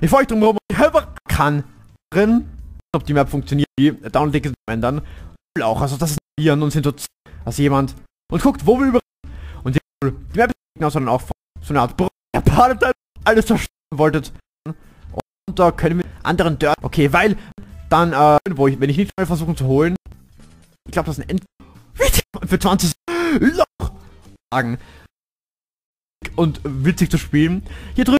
Ich folge drum rum ich helfe kann drin, ob die Map funktioniert, die Downlink ändern. Auch, also das ist hier und sind dort, als jemand und guckt, wo wir über und die, die Map ist genau, sondern auch so eine Art Br alles zerstören wolltet. Und da können wir anderen Dirt. Okay, weil dann, äh, wo ich, wenn ich nicht mal versuchen zu holen, ich glaube, das ist ein End für 20 Loch sagen und witzig zu spielen. Hier drüben